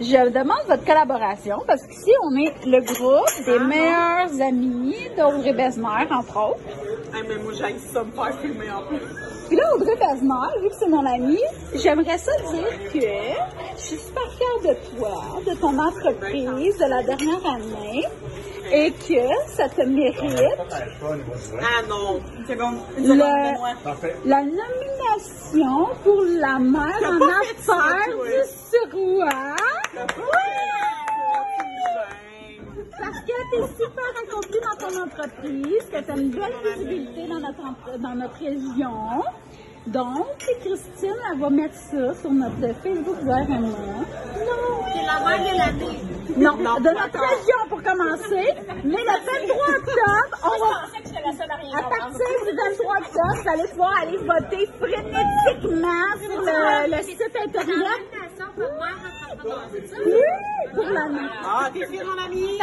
je demande votre collaboration parce qu'ici, on est le groupe des meilleurs amis d'Audrey Besmer, entre autres. Hey, mais moi, j'ai ça me faire filmer en plus. Puis là, Audrey Besmer, vu que c'est mon amie, j'aimerais ça dire que je suis super fière de toi, de ton entreprise, de la dernière année, et que ça te mérite Ah non. Parfait. la nomination pour la mère en affaires du Parce que tu es super accompli dans ton entreprise, que tu as une belle visibilité dans notre, dans notre région. Donc, Christine, elle va mettre ça sur notre Facebook VRMA. Non, C'est la mère de l'année. non, Non, de notre encore. région pour commencer. Mais le 23 octobre, on va À partir du 23 octobre, vous allez pouvoir aller voter frénétiquement sur le, le site internet. Ah, sí, sí, mon ami.